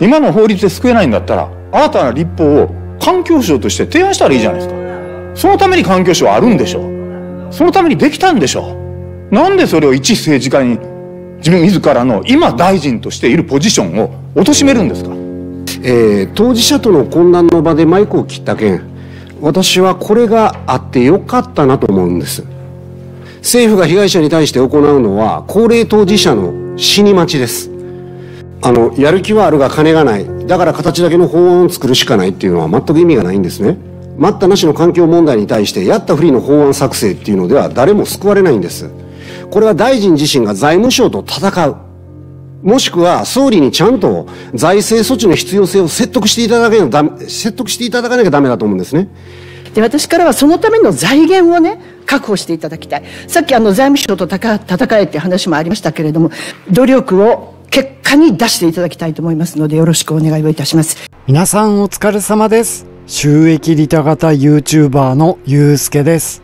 今の法律で救えないんだったら新たな立法を環境省として提案したらいいじゃないですか。そのために環境省はあるんでしょう。そのためにできたんでしょう。なんでそれを一政治家に自分自らの今大臣としているポジションを貶めるんですか、えー、当事者との混乱の場でマイクを切った件私はこれがあってよかったなと思うんです。政府が被害者に対して行うのは高齢当事者の死に待ちです。あのやる気はあるが金がない。だから形だけの法案を作るしかないっていうのは全く意味がないんですね。待ったなしの環境問題に対してやったふりの法案作成っていうのでは誰も救われないんです。これは大臣自身が財務省と戦う。もしくは総理にちゃんと財政措置の必要性を説得していただけな説得していただかなきゃダメだと思うんですね。で私からはそのための財源をね確保していただきたい。さっきあの財務省と戦えっていう話もありましたけれども努力を結果に出していただきたいと思いますのでよろしくお願いをいたします。皆さんお疲れ様です。収益利他型 YouTuber のゆうすけです。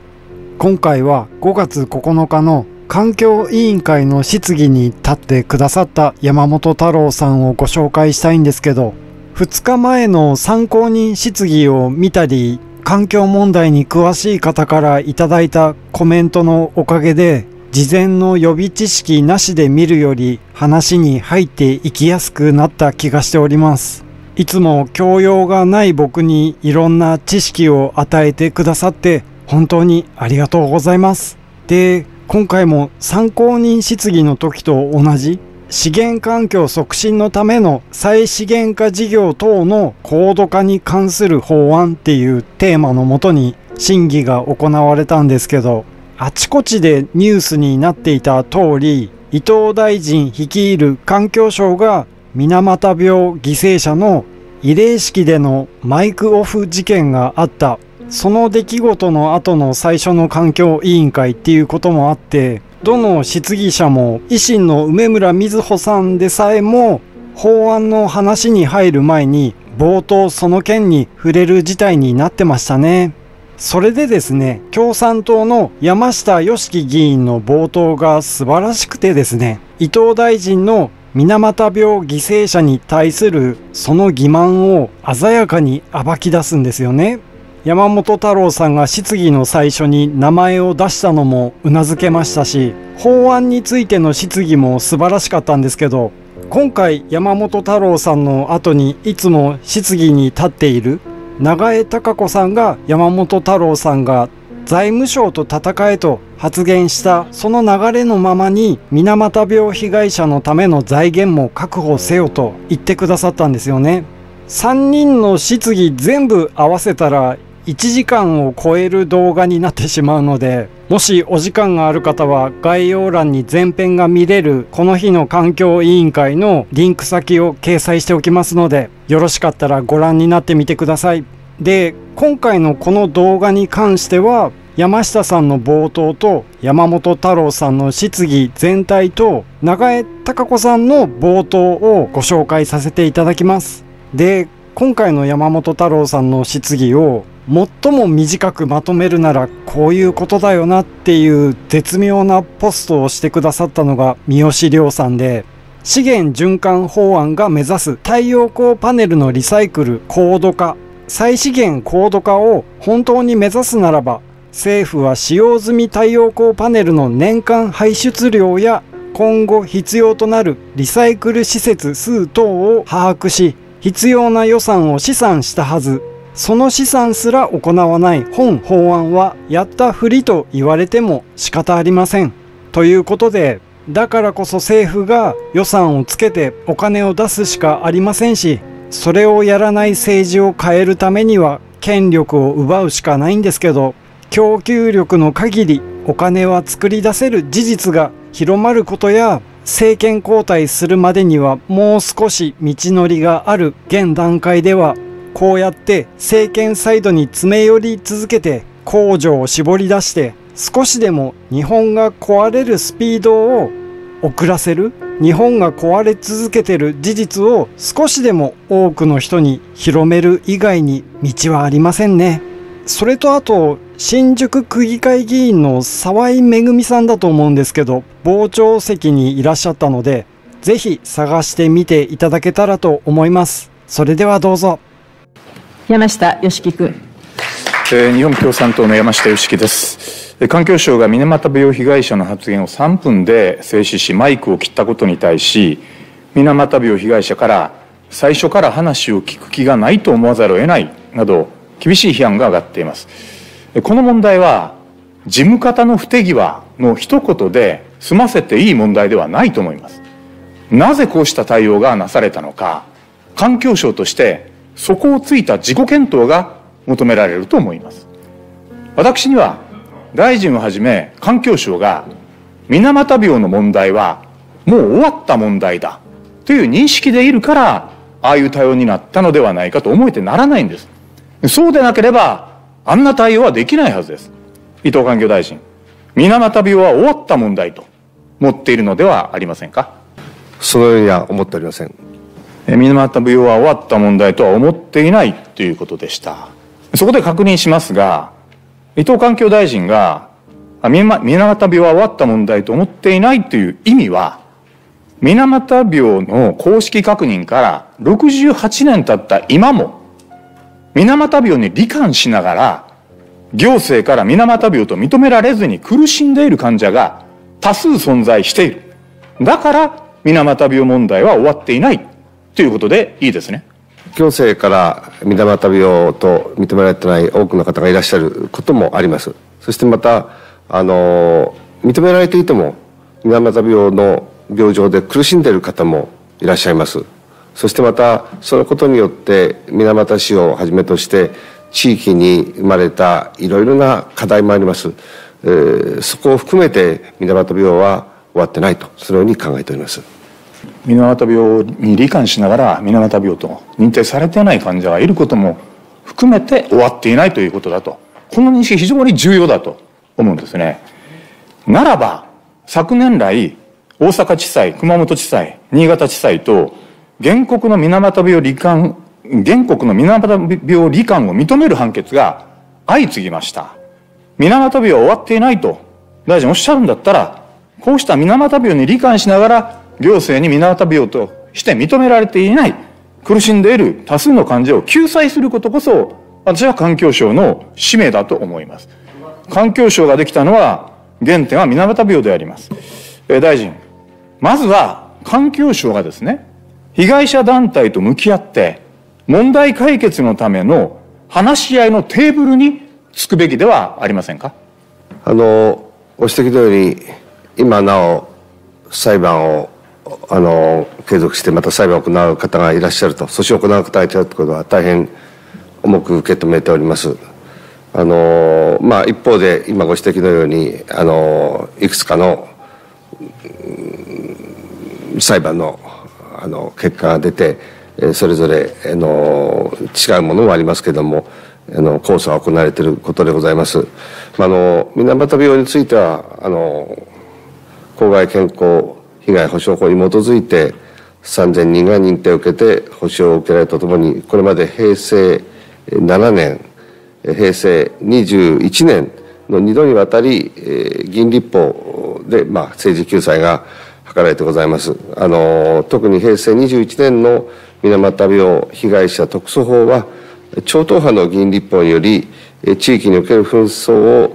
今回は5月9日の環境委員会の質疑に立ってくださった山本太郎さんをご紹介したいんですけど2日前の参考人質疑を見たり環境問題に詳しい方からいただいたコメントのおかげで事前の予備知識なしで見るより話に入っていきやすくなった気がしております。いつも教養がない僕にいろんな知識を与えてくださって本当にありがとうございます。で、今回も参考人質疑の時と同じ資源環境促進のための再資源化事業等の高度化に関する法案っていうテーマのもとに審議が行われたんですけどあちこちでニュースになっていた通り伊藤大臣率いる環境省が水俣病犠牲者の慰霊式でのマイクオフ事件があったその出来事の後の最初の環境委員会っていうこともあってどの質疑者も維新の梅村瑞穂さんでさえも法案の話に入る前に冒頭その件に触れる事態になってましたね。それでですね、共産党の山下良樹議員の冒頭が素晴らしくてですね、伊藤大臣の水俣病犠牲者に対するその欺瞞を鮮やかに暴き出すんですよね。山本太郎さんが質疑の最初に名前を出したのもうなずけましたし法案についての質疑も素晴らしかったんですけど今回山本太郎さんの後にいつも質疑に立っている長江貴子さんが山本太郎さんが財務省と戦えと発言したその流れのままに水俣病被害者のための財源も確保せよと言ってくださったんですよね。3人の質疑全部合わせたら1時間を超える動画になってしまうのでもしお時間がある方は概要欄に前編が見れるこの日の環境委員会のリンク先を掲載しておきますのでよろしかったらご覧になってみてください。で今回のこの動画に関しては山下さんの冒頭と山本太郎さんの質疑全体と長江貴子さんの冒頭をご紹介させていただきます。で今回の山本太郎さんの質疑を最も短くまとめるならこういうことだよなっていう絶妙なポストをしてくださったのが三好亮さんで資源循環法案が目指す太陽光パネルのリサイクル高度化。再資源高度化を本当に目指すならば政府は使用済み太陽光パネルの年間排出量や今後必要となるリサイクル施設数等を把握し必要な予算を試算したはず。その資産すら行わない本法案はやったふりと言われても仕方ありません。ということで、だからこそ政府が予算をつけてお金を出すしかありませんし、それをやらない政治を変えるためには権力を奪うしかないんですけど、供給力の限りお金は作り出せる事実が広まることや、政権交代するまでにはもう少し道のりがある現段階ではこうやって政権サイドに詰め寄り続けて工場を絞り出して少しでも日本が壊れるスピードを遅らせる日本が壊れ続けてる事実を少しでも多くの人に広める以外に道はありませんね。それとあと新宿区議会議員の沢井めぐみさんだと思うんですけど傍聴席にいらっしゃったのでぜひ探してみていただけたらと思います。それではどうぞ。山下義樹君。えー、日本共産党の山下義樹です。環境省が水俣病被害者の発言を3分で静止しマイクを切ったことに対し水俣病被害者から最初から話を聞く気がないと思わざるを得ないなど厳しい批判が上がっていますこの問題は事務方の不手際の一言で済ませていい問題ではないと思いますなぜこうした対応がなされたのか環境省としてそこをついた自己検討が求められると思います。私には大臣をはじめ環境省が水俣病の問題はもう終わった問題だという認識でいるからああいう対応になったのではないかと思えてならないんです。そうでなければあんな対応はできないはずです。伊藤環境大臣水俣病は終わった問題と思っているのではありませんか？そのようには思っておりません。水俣病は終わった問題とは思っていないということでした。そこで確認しますが伊藤環境大臣が水俣病は終わった問題と思っていないという意味は水俣病の公式確認から68年経った今も水俣病に罹患しながら行政から水俣病と認められずに苦しんでいる患者が多数存在している。だから水俣病問題は終わっていない。ということでいいですね。行政から水俣病と認められてない多くの方がいらっしゃることもあります。そしてまたあの認められていても水俣病の病状で苦しんでいる方もいらっしゃいます。そしてまたそのことによって水俣市をはじめとして地域に生まれたいろいろな課題もあります、えー、そこを含めて水俣病は終わってないとそのように考えております。水俣病に罹患しながら水俣病と認定されていない患者がいることも含めて終わっていないということだと。この認識非常に重要だと思うんですね。ならば昨年来大阪地裁熊本地裁新潟地裁と原告の水俣病罹患原告の水俣病罹患を認める判決が相次ぎました。水俣病は終わっていないと大臣おっしゃるんだったらこうした水俣病に罹患しながら行政に水俣病として認められていない苦しんでいる多数の患者を救済することこそ私は環境省の使命だと思います。環境省ができたのは原点は水俣病であります。大臣まずは環境省がですね被害者団体と向き合って問題解決のための話し合いのテーブルにつくべきではありませんか？あのご指摘のように今なお裁判をあの継続してまた裁判を行う方がいらっしゃると訴訟を行う方がいらっしゃるということは大変重く受け止めております。あのまあ、一方で今ご指摘のようにあのいくつかの裁判のあの結果が出てそれぞれあの違うものもありますけれどもあの控訴が行われていることでございます。あの水俣病についてはあの公害健康被害保障法に基づいて3000人が認定を受けて保障を受けられるとともにこれまで平成7年平成21年の2度にわたり議員立法で、まあ、政治救済が図られてございます。あの特に平成21年の水俣病被害者特措法は超党派の議員立法により地域における紛争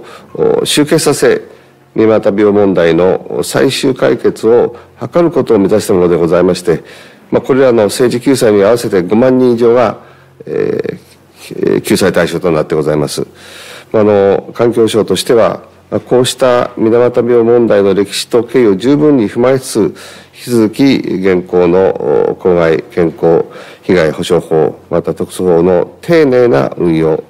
を終結させ水俣病問題の最終解決を図ることを目指したものでございまして、まあ、これらの政治救済に合わせて5万人以上が、えー、救済対象となってございます。あの環境省としてはこうした水俣病問題の歴史と経緯を十分に踏まえつつ、引き続き現行の公害健康被害保障法、また特措法の丁寧な運用、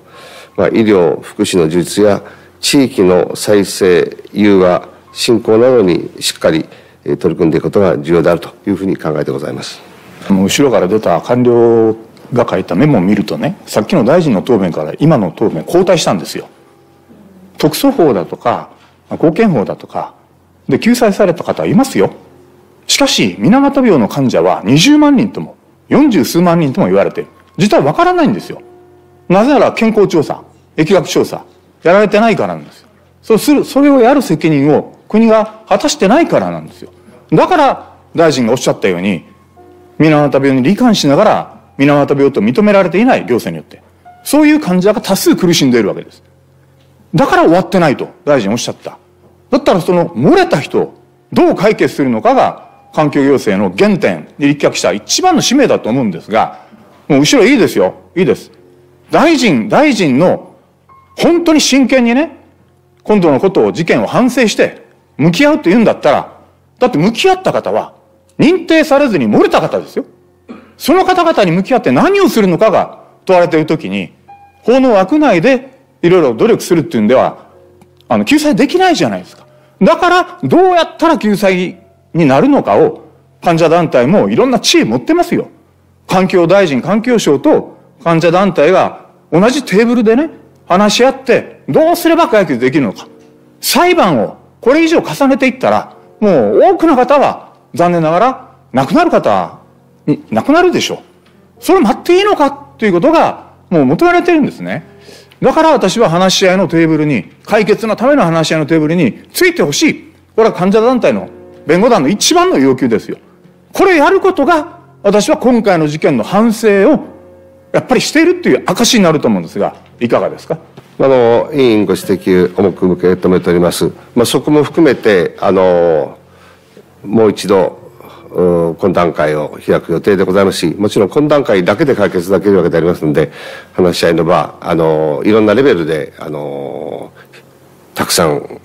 まあ、医療、福祉の充実や地域の再生、融和、振興などにしっかり取り組んでいくことが重要であるというふうに考えてございます。後ろから出た官僚が書いたメモを見るとね、さっきの大臣の答弁から今の答弁交代したんですよ。特措法だとか、公権法だとか、で、救済された方はいますよ。しかし、水俣病の患者は20万人とも、40数万人とも言われてる。実はわからないんですよ。なぜなら健康調査、疫学調査、やられてないからなんですよ。そうする、それをやる責任を国が果たしてないからなんですよ。だから、大臣がおっしゃったように水俣病に罹患しながら水俣病と認められていない行政によってそういう患者が多数苦しんでいるわけですだから終わってないと大臣おっしゃっただったらその漏れた人をどう解決するのかが環境行政の原点に立脚した一番の使命だと思うんですがもう後ろいいですよいいです大臣大臣の本当に真剣にね今度のことを事件を反省して向き合うって言うんだったらだって向き合った方は認定されずに漏れた方ですよ。その方々に向き合って何をするのかが問われている時に法の枠内でいろいろ努力するっていうんではあの救済できないじゃないですか。だからどうやったら救済になるのかを患者団体もいろんな知恵持ってますよ。環境大臣環境省と患者団体が同じテーブルでね話し合ってどうすれば解決できるのか。裁判をこれ以上重ねていったらもう多くの方は残念ながら亡くなる方に亡くなるでしょう。それ待っていいのかということがもう求められてるんですね。だから私は話し合いのテーブルに解決のための話し合いのテーブルについてほしい。これは患者団体の弁護団の一番の要求ですよ。これやることが私は今回の事件の反省をやっぱりしているっていう証になると思うんですがいかがですか？あの委員ご指摘重く受け止めております、まあ、そこも含めてあのもう一度懇談会を開く予定でございますしもちろん懇談会だけで解決できるわけでありますので話し合いの場あのいろんなレベルであのたくさん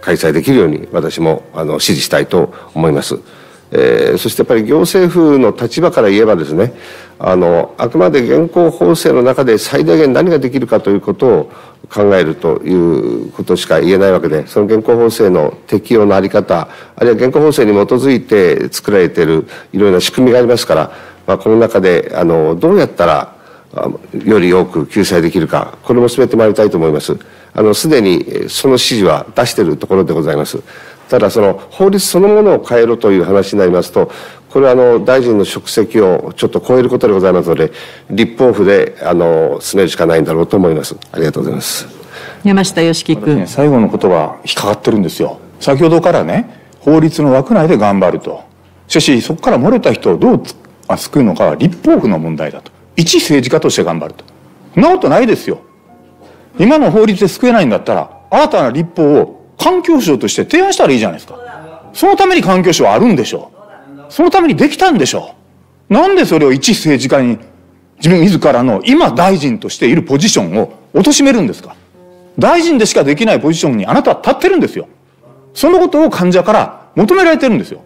開催できるように私もあの支持したいと思います。えー、そしてやっぱり行政府の立場から言えばですねあのあくまで現行法制の中で最大限何ができるかということを考えるということしか言えないわけでその現行法制の適用の在り方あるいは現行法制に基づいて作られているいろいろな仕組みがありますから、まあ、この中であのどうやったらより多く救済できるかこれも進めてまいりたいと思います。あのすでにその指示は出しているところでございます。ただその法律そのものを変えろという話になりますとこれはあの大臣の職責をちょっと超えることでございますので立法府であの進めるしかないんだろうと思います。ありがとうございます。山下良樹君、ね、最後のことが引っかかってるんですよ。先ほどからね法律の枠内で頑張ると。しかしそこから漏れた人をどう救うのかは立法府の問題だと。一政治家として頑張ると。そんなことないですよ。今の法律で救えないんだったら新たな立法を環境省として提案したらいいじゃないですか。そのために環境省はあるんでしょう。そのためにできたんでしょう。なんでそれを一政治家に自分自らの今大臣としているポジションを貶めるんですか大臣でしかできないポジションにあなたは立ってるんですよ。そのことを患者から求められてるんですよ。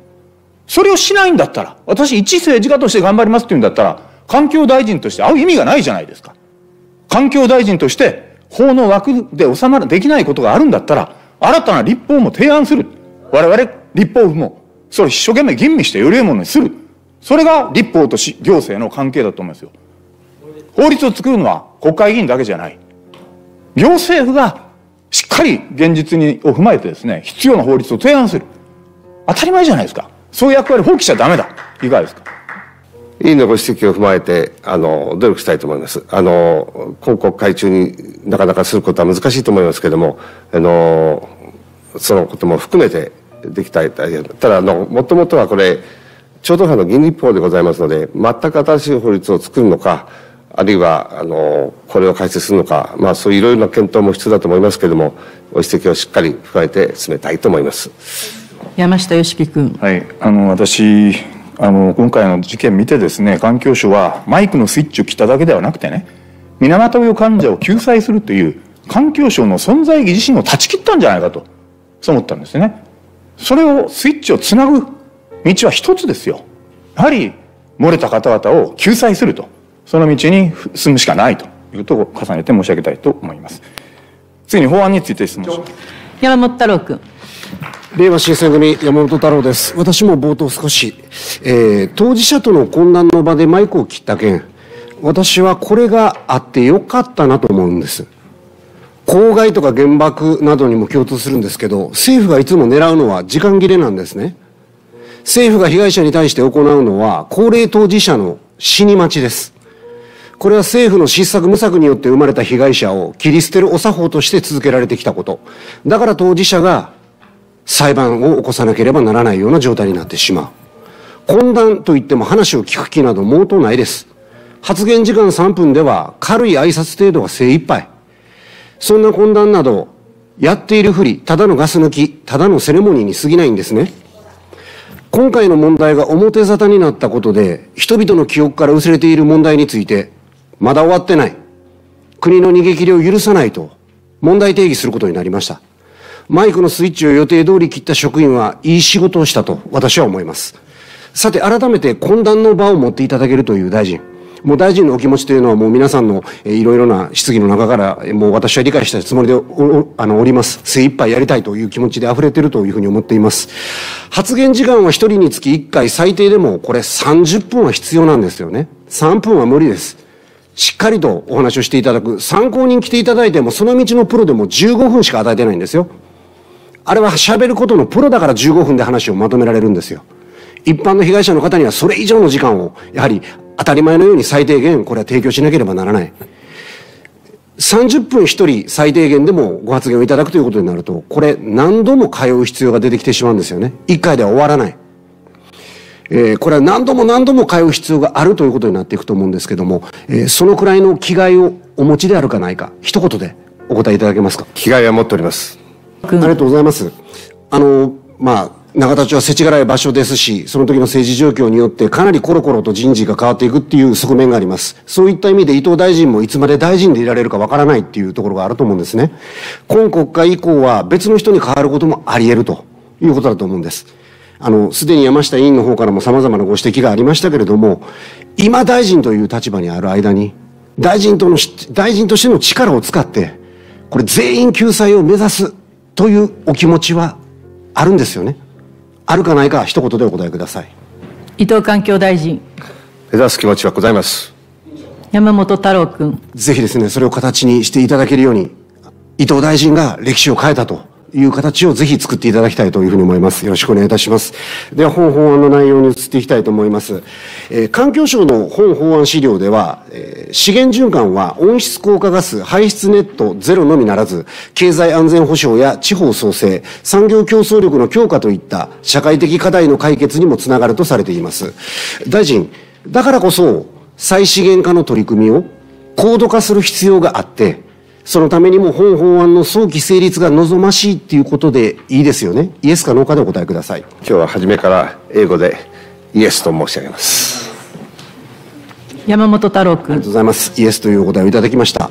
それをしないんだったら、私一政治家として頑張りますって言うんだったら、環境大臣として会う意味がないじゃないですか。環境大臣として法の枠で収まる、できないことがあるんだったら、新たな立法も提案する。我々立法府も、それ一生懸命吟味してより良いものにする。それが立法と行政の関係だと思いますよ。法律を作るのは国会議員だけじゃない。行政府がしっかり現実にを踏まえてですね、必要な法律を提案する。当たり前じゃないですか。そういう役割放棄しちゃダメだ。いかがですか委員のご指摘を踏まえて、あの、努力したいと思います。あの、今国会中になかなかすることは難しいと思いますけれども、あの、そのことも含めてできたい。ただ、あの、もともとはこれ、超党派の議員立法でございますので、全く新しい法律を作るのか、あるいは、あの、これを改正するのか、まあ、そういういろいろな検討も必要だと思いますけれども、ご指摘をしっかり踏まえて進めたいと思います。山下良樹君。はい、あの、私、あの今回の事件見てですね環境省はマイクのスイッチを切っただけではなくてね水俣病患者を救済するという環境省の存在意義自身を断ち切ったんじゃないかとそう思ったんですね。それをスイッチをつなぐ道は一つですよ。やはり漏れた方々を救済すると。その道に進むしかないと。いうことを重ねて申し上げたいと思います。次に法案について質問します。山本太郎君。令和新選組山本太郎です。私も冒頭少し、えー、当事者との懇談の場でマイクを切った件、私はこれがあってよかったなと思うんです。公害とか原爆などにも共通するんですけど、政府がいつも狙うのは時間切れなんですね。政府が被害者に対して行うのは、高齢当事者の死に待ちです。これは政府の失策無策によって生まれた被害者を切り捨てるお作法として続けられてきたこと。だから当事者が裁判を起こさなければならないような状態になってしまう。懇談といっても話を聞く気など毛頭ないです。発言時間3分では軽い挨拶程度が精一杯。そんな懇談など、やっているふり、ただのガス抜き、ただのセレモニーに過ぎないんですね。今回の問題が表沙汰になったことで、人々の記憶から薄れている問題について、まだ終わってない。国の逃げ切りを許さないと、問題定義することになりました。マイクのスイッチを予定通り切った職員はいい仕事をしたと私は思います。さて改めて懇談の場を持っていただけるという大臣。もう大臣のお気持ちというのはもう皆さんの、いろいろな質疑の中からもう私は理解したつもりでおあのおります。精一杯やりたいという気持ちで溢れているというふうに思っています。発言時間は一人につき一回最低でもこれ30分は必要なんですよね。3分は無理です。しっかりとお話をしていただく。参考人来ていただいてもその道のプロでも15分しか与えてないんですよ。あれは喋ることのプロだから15分で話をまとめられるんですよ。一般の被害者の方にはそれ以上の時間を、やはり当たり前のように最低限これは提供しなければならない。30分一人最低限でもご発言をいただくということになると、これ何度も通う必要が出てきてしまうんですよね。一回では終わらない。えー、これは何度も何度も通う必要があるということになっていくと思うんですけども、えー、そのくらいの気概をお持ちであるかないか、一言でお答えいただけますか。気概は持っております。ありがとうございます。あの、まあ、永田町は世知辛い場所ですし、その時の政治状況によってかなりコロコロと人事が変わっていくっていう側面があります。そういった意味で伊藤大臣もいつまで大臣でいられるかわからないっていうところがあると思うんですね。今国会以降は別の人に変わることもあり得るということだと思うんです。あの、すでに山下委員の方からも様々なご指摘がありましたけれども、今大臣という立場にある間に、大臣との、大臣としての力を使って、これ全員救済を目指すというお気持ちはあるんですよね。あるかないか一言でお答えください。伊藤環境大臣。目指す気持ちはございます。山本太郎君。ぜひですねそれを形にしていただけるように伊藤大臣が歴史を変えたという形をぜひ作っていただきたいというふうに思います。よろしくお願いいたします。では、本法案の内容に移っていきたいと思います。えー、環境省の本法案資料では、えー、資源循環は温室効果ガス排出ネットゼロのみならず、経済安全保障や地方創生、産業競争力の強化といった社会的課題の解決にもつながるとされています。大臣、だからこそ、再資源化の取り組みを高度化する必要があって、そのためにも本法案の早期成立が望ましいっていうことでいいですよね？イエスかノーかでお答えください。今日は初めから英語でイエスと申し上げます。山本太郎君。ありがとうございます。イエスというお答えをいただきました。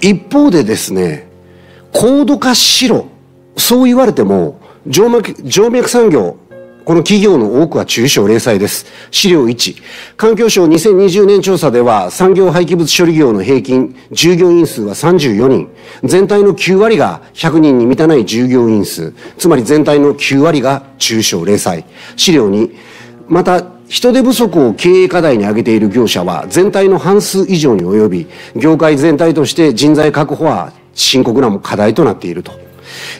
一方でですね、高度化しろ。そう言われても、静脈静脈産業、この企業の多くは中小零細です。資料1。環境省2020年調査では産業廃棄物処理業の平均従業員数は34人。全体の9割が100人に満たない従業員数。つまり全体の9割が中小零細。資料2。また、人手不足を経営課題に挙げている業者は全体の半数以上に及び、業界全体として人材確保は深刻な課題となっていると。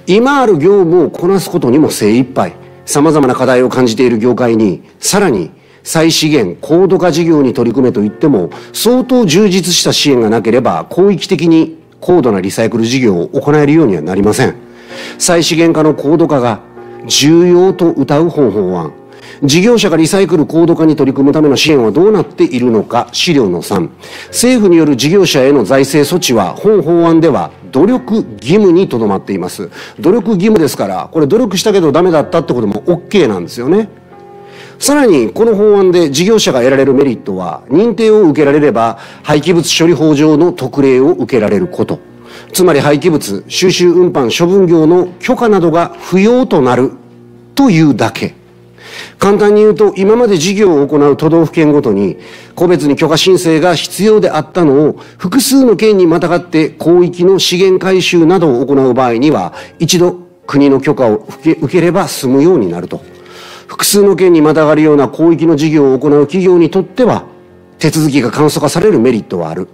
今ある業務をこなすことにも精一杯。様々な課題を感じている業界に、さらに再資源、高度化事業に取り組めと言っても、相当充実した支援がなければ、広域的に高度なリサイクル事業を行えるようにはなりません。再資源化の高度化が重要と謳う方法案。事業者がリサイクル高度化に取り組むための支援はどうなっているのか、資料の3。政府による事業者への財政措置は、本法案では努力義務にとどまっています。努力義務ですから、これ努力したけどダメだったってことも OK なんですよね。さらに、この法案で事業者が得られるメリットは、認定を受けられれば、廃棄物処理法上の特例を受けられること。つまり廃棄物、収集運搬処分業の許可などが不要となるというだけ。簡単に言うと、今まで事業を行う都道府県ごとに、個別に許可申請が必要であったのを、複数の県にまたがって広域の資源回収などを行う場合には、一度国の許可を受け受ければ済むようになると。複数の県にまたがるような広域の事業を行う企業にとっては、手続きが簡素化されるメリットはある。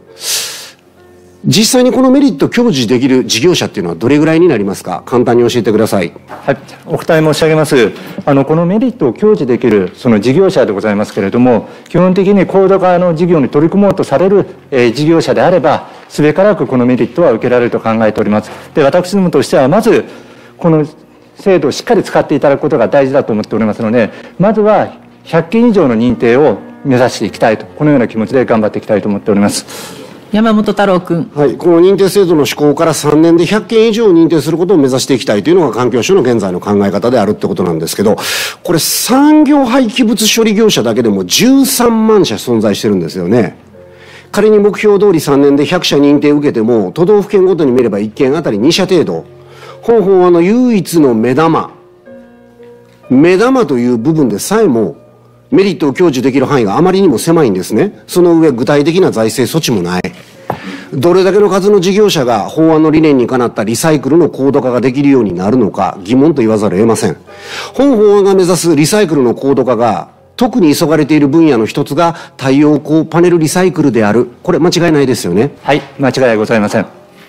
実際にこのメリットを享受できる事業者っていうのはどれぐらいになりますか？簡単に教えてください。はい、お答え申し上げます。あのこのメリットを享受できるその事業者でございますけれども、基本的に高度化の事業に取り組もうとされる、えー、事業者であれば、すべからくこのメリットは受けられると考えております。で、私どもとしてはまずこの制度をしっかり使っていただくことが大事だと思っておりますので、まずは100件以上の認定を目指していきたいと、このような気持ちで頑張っていきたいと思っております。山本太郎君。はい、この認定制度の施行から3年で100件以上認定することを目指していきたいというのが環境省の現在の考え方であるってことなんですけど、これ産業廃棄物処理業者だけでも13万社存在してるんですよね。仮に目標通り3年で100社認定を受けても、都道府県ごとに見れば1件あたり2社程度。本法案の唯一の目玉、目玉という部分でさえも、メリットを享受できる範囲があまりにも狭いんですね。その上、具体的な財政措置もない。どれだけの数の事業者が法案の理念にかなったリサイクルの高度化ができるようになるのか疑問と言わざるを得ません。本法案が目指すリサイクルの高度化が特に急がれている分野の一つが太陽光パネルリサイクルである。これ間違いないですよね。はい、間違いございません。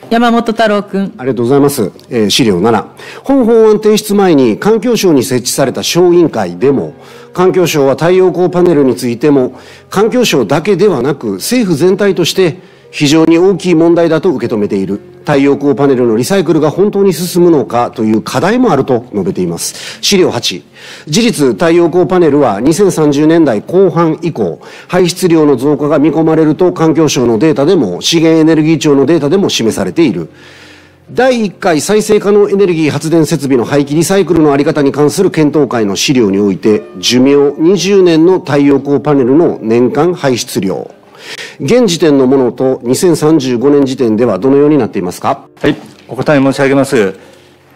山本太郎君。ありがとうございます。えー資料7。本法案提出前に環境省に設置された小委員会でも、環境省は太陽光パネルについても、環境省だけではなく政府全体として非常に大きい問題だと受け止めている。太陽光パネルのリサイクルが本当に進むのかという課題もあると述べています。資料8。事実、太陽光パネルは2030年代後半以降、排出量の増加が見込まれると環境省のデータでも、資源エネルギー庁のデータでも示されている。第1回再生可能エネルギー発電設備の廃棄リサイクルのあり方に関する検討会の資料において、寿命20年の太陽光パネルの年間排出量。現時点のものと2035年時点ではどのようになっていますか？はい、お答え申し上げます。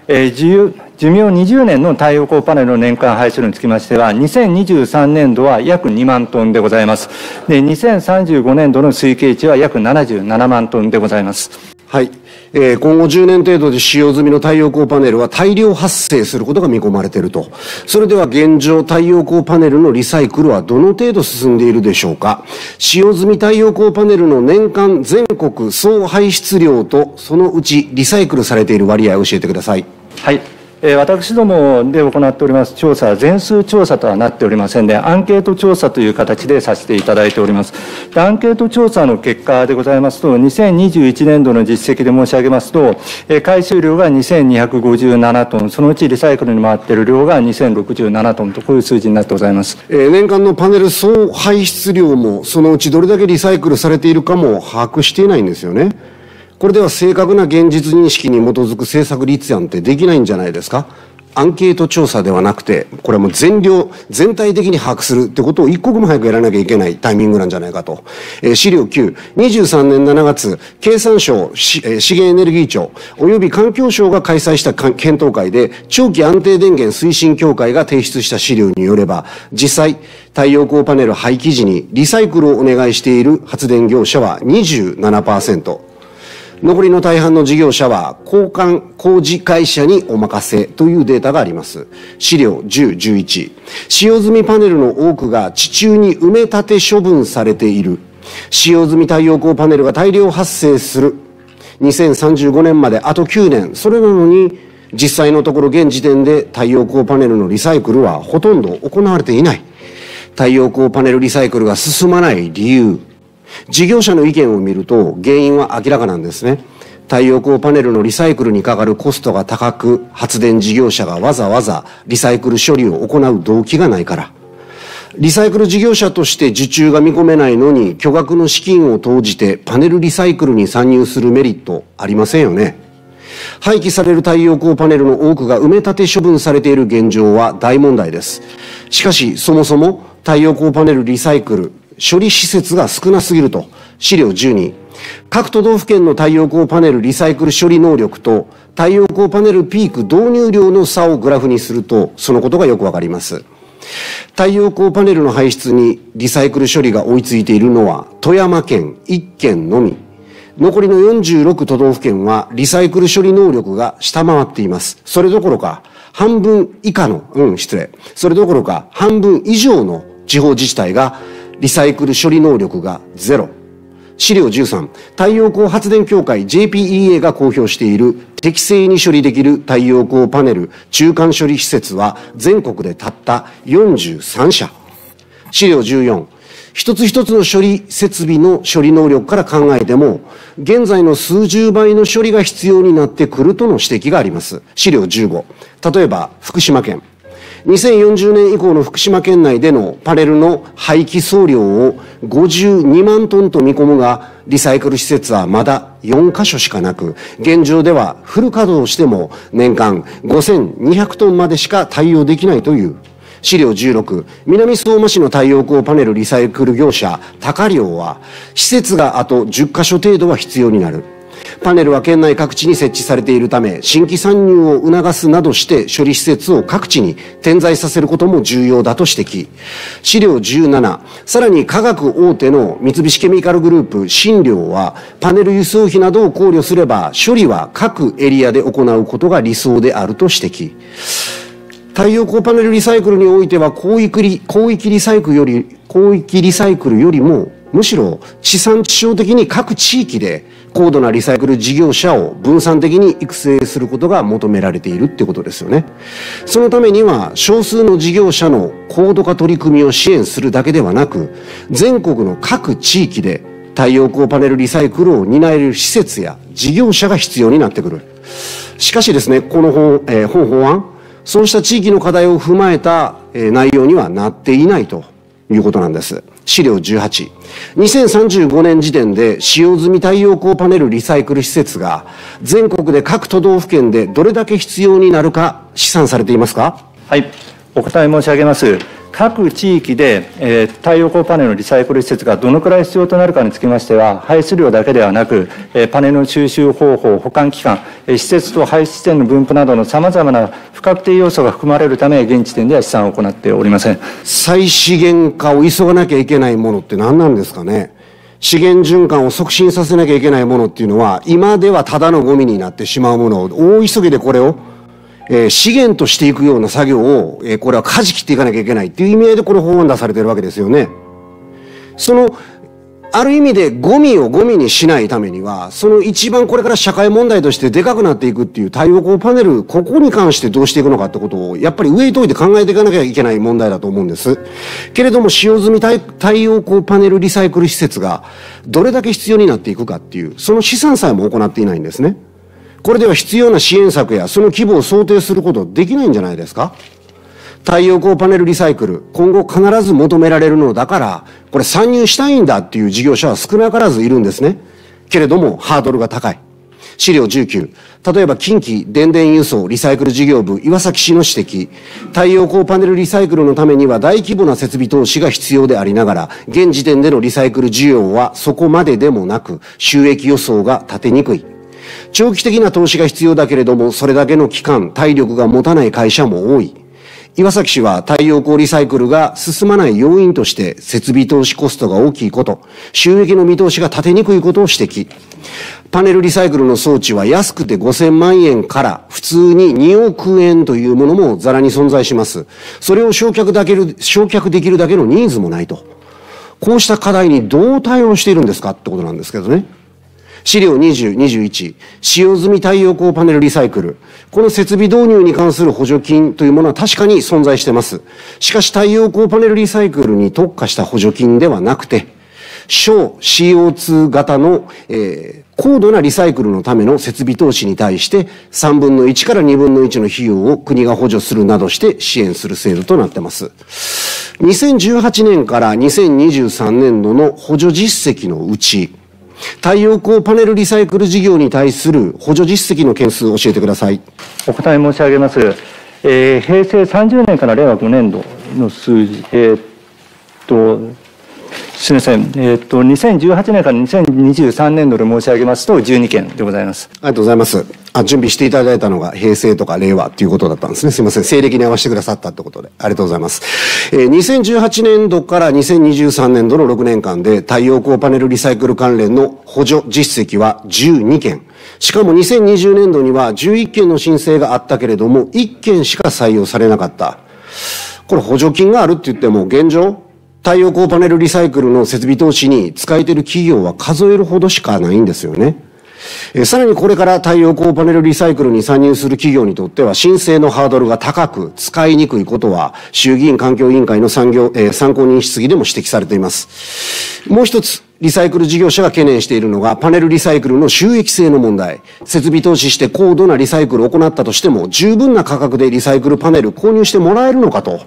えー、寿寿命20年の太陽光パネルの年間排出量につきましては、2023年度は約2万トンでございます。で、2035年度の推計値は約77万トンでございます。はい。えー今後10年程度で使用済みの太陽光パネルは大量発生することが見込まれていると。それでは現状太陽光パネルのリサイクルはどの程度進んでいるでしょうか？使用済み太陽光パネルの年間全国総排出量とそのうちリサイクルされている割合を教えてください。はい。私どもで行っております調査は全数調査とはなっておりませんで、アンケート調査という形でさせていただいております。アンケート調査の結果でございますと、2021年度の実績で申し上げますと、回収量が2257トン、そのうちリサイクルに回っている量が2067トンと、こういう数字になってございます。年間のパネル総排出量もそのうちどれだけリサイクルされているかも把握していないんですよね。これでは正確な現実認識に基づく政策立案ってできないんじゃないですか？アンケート調査ではなくて、これはもう全量、全体的に把握するってことを一刻も早くやらなきゃいけないタイミングなんじゃないかと。えー資料9、23年7月、経産省、しえ資源エネルギー庁、及び環境省が開催した検討会で、長期安定電源推進協会が提出した資料によれば、実際、太陽光パネル廃棄時にリサイクルをお願いしている発電業者は27%。残りの大半の事業者は交換工事会社にお任せというデータがあります。資料10、11。使用済みパネルの多くが地中に埋め立て処分されている。使用済み太陽光パネルが大量発生する。2035年まであと9年。それなのに、実際のところ現時点で太陽光パネルのリサイクルはほとんど行われていない。太陽光パネルリサイクルが進まない理由。事業者の意見を見ると原因は明らかなんですね。太陽光パネルのリサイクルにかかるコストが高く、発電事業者がわざわざリサイクル処理を行う動機がないから。リサイクル事業者として受注が見込めないのに巨額の資金を投じてパネルリサイクルに参入するメリットありませんよね。廃棄される太陽光パネルの多くが埋め立て処分されている現状は大問題です。しかし、そもそも太陽光パネルリサイクル、処理施設が少なすぎると、資料12。各都道府県の太陽光パネルリサイクル処理能力と太陽光パネルピーク導入量の差をグラフにすると、そのことがよくわかります。太陽光パネルの排出にリサイクル処理が追いついているのは富山県1県のみ。残りの46都道府県はリサイクル処理能力が下回っています。それどころか半分以下の、うん、失礼。それどころか半分以上の地方自治体がリサイクル処理能力がゼロ。資料13、太陽光発電協会 JPEA が公表している適正に処理できる太陽光パネル中間処理施設は全国でたった43社。資料14、一つ一つの処理設備の処理能力から考えても、現在の数十倍の処理が必要になってくるとの指摘があります。資料15。例えば、福島県。2040年以降の福島県内でのパネルの廃棄総量を52万トンと見込むが、リサイクル施設はまだ4カ所しかなく、現状ではフル稼働しても年間5200トンまでしか対応できないという。資料16、南相馬市の太陽光パネルリサイクル業者、高量は、施設があと10カ所程度は必要になる。パネルは県内各地に設置されているため、新規参入を促すなどして処理施設を各地に点在させることも重要だと指摘。資料17、さらに化学大手の三菱ケミカルグループ新寮は、パネル輸送費などを考慮すれば、処理は各エリアで行うことが理想であると指摘。太陽光パネルリサイクルにおいては広域リ広域リサイクルより広域リサイクルよりもむしろ地産地消的に各地域で高度なリサイクル事業者を分散的に育成することが求められているってことですよね。そのためには少数の事業者の高度化取り組みを支援するだけではなく全国の各地域で太陽光パネルリサイクルを担える施設や事業者が必要になってくる。しかしですね、この本、えー、本法案、そうした地域の課題を踏まえた内容にはなっていないということなんです。資料18。2035年時点で使用済み太陽光パネルリサイクル施設が全国で各都道府県でどれだけ必要になるか試算されていますか？はい、お答え申し上げます。各地域で、えー、太陽光パネルのリサイクル施設がどのくらい必要となるかにつきましては、排出量だけではなく、えー、パネルの収集方法、保管期間、えー、施設と排出地点の分布などのさまざまな不確定要素が含まれるため、現時点では試算を行っておりません再資源化を急がなきゃいけないものって何なんですかね。資源循環を促進させなきゃいけないものっていうのは、今ではただのゴミになってしまうものを、大急ぎでこれをえー、資源としていくような作業を、えー、これは舵切っていかなきゃいけないっていう意味合いでこの法案出されてるわけですよね。その、ある意味でゴミをゴミにしないためには、その一番これから社会問題としてでかくなっていくっていう太陽光パネル、ここに関してどうしていくのかってことを、やっぱり上に解いて考えていかなきゃいけない問題だと思うんです。けれども、使用済み太陽光パネルリサイクル施設がどれだけ必要になっていくかっていう、その試算さえも行っていないんですね。これでは必要な支援策やその規模を想定することできないんじゃないですか？太陽光パネルリサイクル、今後必ず求められるのだから、これ参入したいんだっていう事業者は少なからずいるんですね。けれども、ハードルが高い。資料19。例えば、近畿電電輸送リサイクル事業部岩崎市の指摘。太陽光パネルリサイクルのためには大規模な設備投資が必要でありながら、現時点でのリサイクル需要はそこまででもなく、収益予想が立てにくい。長期的な投資が必要だけれども、それだけの期間、体力が持たない会社も多い。岩崎氏は太陽光リサイクルが進まない要因として設備投資コストが大きいこと、収益の見通しが立てにくいことを指摘。パネルリサイクルの装置は安くて5000万円から普通に2億円というものもざらに存在します。それを焼却だけ、焼却できるだけのニーズもないと。こうした課題にどう対応しているんですかってことなんですけどね。資料20、21、使用済み太陽光パネルリサイクル。この設備導入に関する補助金というものは確かに存在しています。しかし太陽光パネルリサイクルに特化した補助金ではなくて、小 CO2 型の、えー、高度なリサイクルのための設備投資に対して3分の1から2分の1の費用を国が補助するなどして支援する制度となっています。2018年から2023年度の補助実績のうち、太陽光パネルリサイクル事業に対する補助実績の件数を教えてください。お答え申し上げます。えー、平成30年から令和5年度の数字、えー、っと、すみません、えー、っと、2018年から2023年度で申し上げますと、12件でございます。ありがとうございます。あ、準備していただいたのが平成とか令和っていうことだったんですね。すみません。西暦に合わせてくださったってことで。ありがとうございます。えー、2018年度から2023年度の6年間で太陽光パネルリサイクル関連の補助実績は12件。しかも2020年度には11件の申請があったけれども、1件しか採用されなかった。これ補助金があるって言っても現状太陽光パネルリサイクルの設備投資に使えてる企業は数えるほどしかないんですよね。えさらにこれから太陽光パネルリサイクルに参入する企業にとっては申請のハードルが高く使いにくいことは衆議院環境委員会の産業、えー、参考人質疑でも指摘されています。もう一つ、リサイクル事業者が懸念しているのが、パネルリサイクルの収益性の問題。設備投資して高度なリサイクルを行ったとしても、十分な価格でリサイクルパネル購入してもらえるのかと。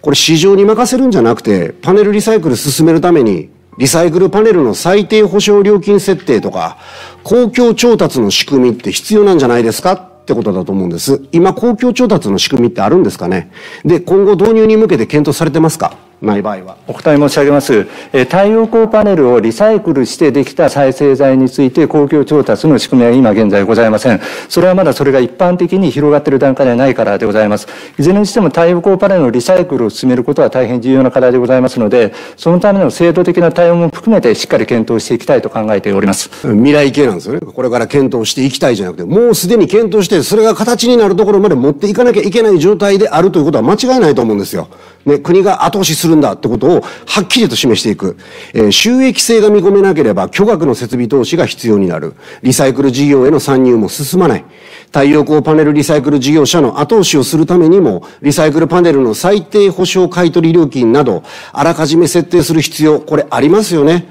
これ市場に任せるんじゃなくて、パネルリサイクル進めるために、リサイクルパネルの最低保証料金設定とか、公共調達の仕組みって必要なんじゃないですか？ってことだと思うんです。今、公共調達の仕組みってあるんですかね？で、今後導入に向けて検討されてますか？ない場合は。お答え申し上げます。え太陽光パネルをリサイクルしてできた再生材について公共調達の仕組みは今現在ございません。それはまだそれが一般的に広がっている段階ではないからでございます。いずれにしても太陽光パネルのリサイクルを進めることは大変重要な課題でございますので、そのための制度的な対応も含めてしっかり検討していきたいと考えております。未来系なんですよね。これから検討していきたいじゃなくて、もうすでに検討して、それが形になるところまで持っていかなきゃいけない状態であるということは間違いないと思うんですよ。ね、国が後押しするんだってことをはっきりと示していく。えー、収益性が見込めなければ巨額の設備投資が必要になる。リサイクル事業への参入も進まない。太陽光パネルリサイクル事業者の後押しをするためにも、リサイクルパネルの最低保証買取料金など、あらかじめ設定する必要、これありますよね。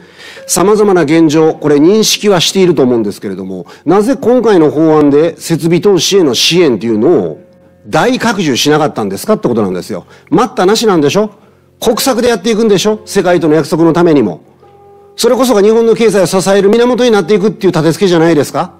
様々な現状、これ認識はしていると思うんですけれども、なぜ今回の法案で設備投資への支援というのを大拡充しなかったんですかってことなんですよ。待ったなしなんでしょ国策でやっていくんでしょ？世界との約束のためにも。それこそが日本の経済を支える源になっていくっていう立て付けじゃないですか？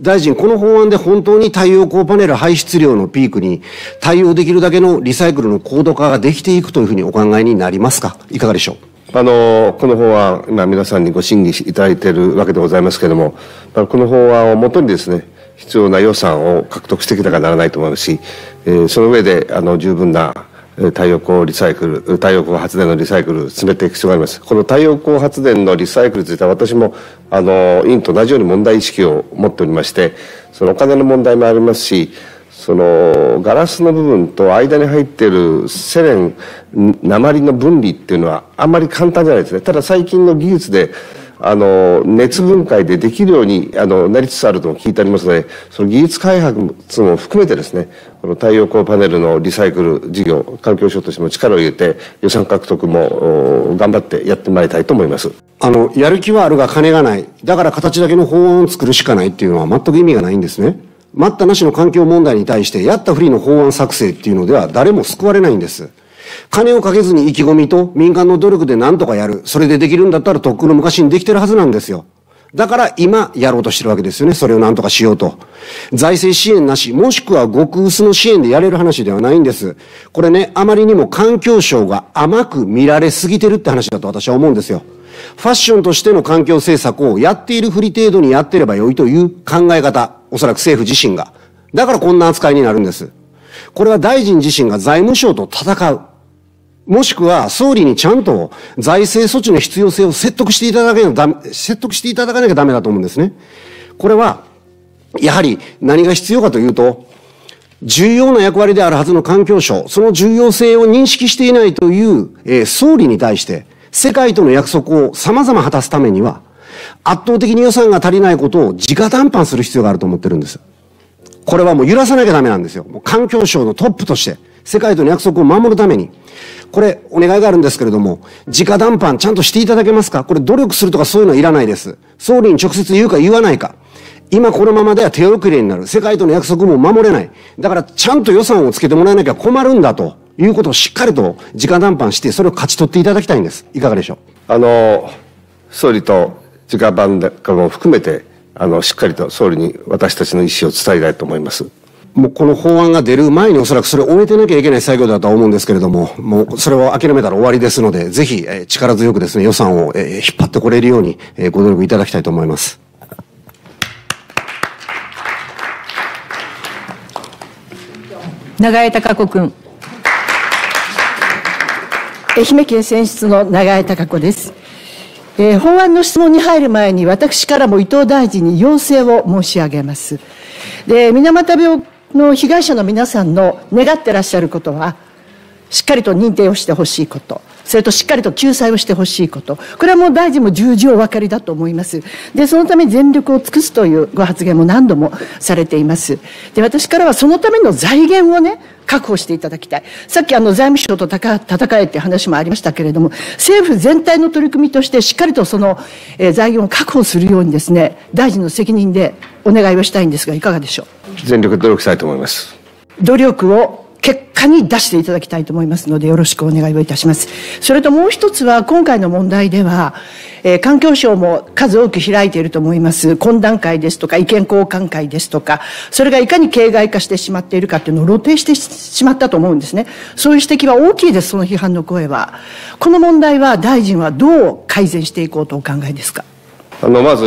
大臣、この法案で本当に太陽光パネル排出量のピークに対応できるだけのリサイクルの高度化ができていくというふうにお考えになりますか？いかがでしょう？あの、この法案、今皆さんにご審議いただいているわけでございますけれども、この法案をもとにですね、必要な予算を獲得していかなきゃならないと思いますし、えー、その上であの十分な太陽光リサイクル、太陽光発電のリサイクル進めていく必要があります。この太陽光発電のリサイクルについては私も、あの、委員と同じように問題意識を持っておりまして、そのお金の問題もありますし、そのガラスの部分と間に入っているセレン、鉛の分離っていうのはあんまり簡単じゃないですね。ただ最近の技術で、あの熱分解でできるようにあのなりつつあると聞いてありますのでその技術開発も含めてですねこの太陽光パネルのリサイクル事業環境省としても力を入れて予算獲得も頑張ってやってまいりたいと思います。あのやる気はあるが金がない。だから形だけの法案を作るしかないっていうのは全く意味がないんですね。待ったなしの環境問題に対してやったふりの法案作成っていうのでは誰も救われないんです。金をかけずに意気込みと民間の努力で何とかやる。それでできるんだったらとっくの昔にできてるはずなんですよ。だから今やろうとしてるわけですよね。それを何とかしようと。財政支援なし、もしくは極薄の支援でやれる話ではないんです。これね、あまりにも環境省が甘く見られすぎてるって話だと私は思うんですよ。ファッションとしての環境政策をやっているふり程度にやってればよいという考え方。おそらく政府自身が。だからこんな扱いになるんです。これは大臣自身が財務省と戦う。もしくは総理にちゃんと財政措置の必要性を説得していただけな、説得していただかなきゃダメだと思うんですね。これは、やはり何が必要かというと、重要な役割であるはずの環境省、その重要性を認識していないという、えー、総理に対して、世界との約束を様々果たすためには、圧倒的に予算が足りないことを直談判する必要があると思ってるんです。これはもう揺らさなきゃダメなんですよ。もう環境省のトップとして、世界との約束を守るために。これ、お願いがあるんですけれども、直談判ちゃんとしていただけますか？これ努力するとかそういうのはいらないです。総理に直接言うか言わないか。今このままでは手遅れになる。世界との約束も守れない。だからちゃんと予算をつけてもらわなきゃ困るんだということをしっかりと直談判して、それを勝ち取っていただきたいんです。いかがでしょう？あの、総理と直談判も含めて、あの、しっかりと総理に私たちの意思を伝えたいと思います。もうこの法案が出る前におそらくそれを終えてなきゃいけない作業だとは思うんですけれども、もうそれを諦めたら終わりですので、ぜひ、え力強くですね、予算を、え引っ張ってこれるように、えご努力いただきたいと思います。長江貴子君。愛媛県選出の長江貴子です。えー、法案の質問に入る前に私からも伊藤大臣に要請を申し上げます。で、水俣病の被害者の皆さんの願ってらっしゃることは、しっかりと認定をしてほしいこと。それとしっかりと救済をしてほしいこと。これはもう大臣も重々お分かりだと思います。で、そのため全力を尽くすというご発言も何度もされています。で、私からはそのための財源をね、確保していただきたい。さっきあの財務省と戦えって話もありましたけれども、政府全体の取り組みとしてしっかりとその、財源を確保するようにですね、大臣の責任でお願いをしたいんですが、いかがでしょう？全力努力したいと思います。努力を結果に出していただきたいと思いますので、よろしくお願いをいたします。それともう一つは、今回の問題では、えー、環境省も数多く開いていると思います。懇談会ですとか、意見交換会ですとか、それがいかに形骸化してしまっているかっていうのを露呈してしまったと思うんですね。そういう指摘は大きいです、その批判の声は。この問題は大臣はどう改善していこうとお考えですか？あの、まず、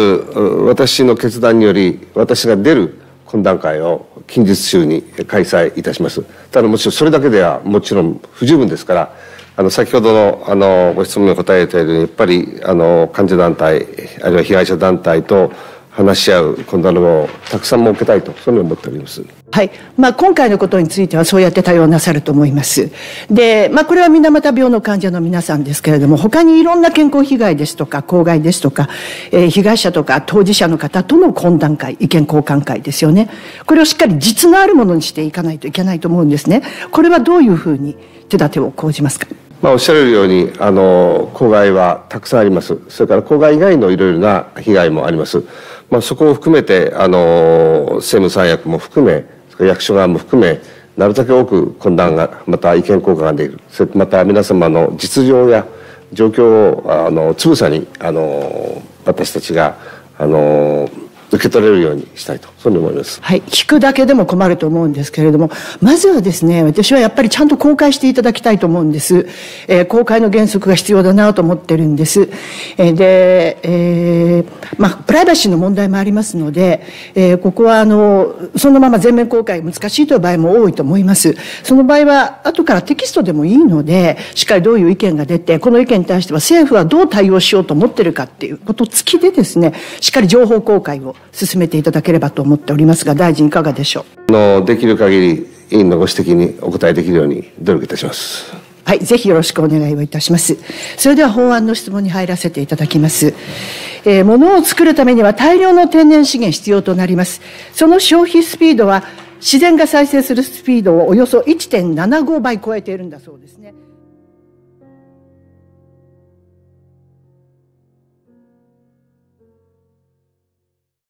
私の決断により、私が出る懇談会を近日中に開催いたします。ただもちろんそれだけではもちろん不十分ですから、あの先ほどのあのご質問に答えたようにやっぱりあの患者団体あるいは被害者団体と話し合う懇談をたくさん設けたいとそういうふうに思っております。はい。まあ、今回のことについてはそうやって対応なさると思います。で、まあ、これは水俣病の患者の皆さんですけれども、他にいろんな健康被害ですとか、公害ですとか、えー、被害者とか当事者の方との懇談会、意見交換会ですよね。これをしっかり実のあるものにしていかないといけないと思うんですね。これはどういうふうに手立てを講じますか？まあ、おっしゃるようにあの公害はたくさんありますそれから公害以外のいろいろな被害もあります、まあ、そこを含めてあの政務三役も含め役所側も含めなるだけ多く混乱がまた意見交換ができる。また皆様の実情や状況をあのつぶさにあの私たちがあの受け取れるようにしたいと、そういうふうに思います。はい。聞くだけでも困ると思うんですけれども、まずはですね、私はやっぱりちゃんと公開していただきたいと思うんです。えー、公開の原則が必要だなと思ってるんです。えー、で、えー、まあ、プライバシーの問題もありますので、えー、ここはあの、そのまま全面公開難しいという場合も多いと思います。その場合は、後からテキストでもいいので、しっかりどういう意見が出て、この意見に対しては政府はどう対応しようと思ってるかっていうこと付きでですね、しっかり情報公開を進めていただければと思っておりますが、大臣いかがでしょう？のできる限り委員のご指摘にお答えできるように努力いたします。はい、ぜひよろしくお願いをいたします。それでは法案の質問に入らせていただきます。えー、物を作るためには大量の天然資源必要となります。その消費スピードは自然が再生するスピードをおよそ1.75倍超えているんだそうですね。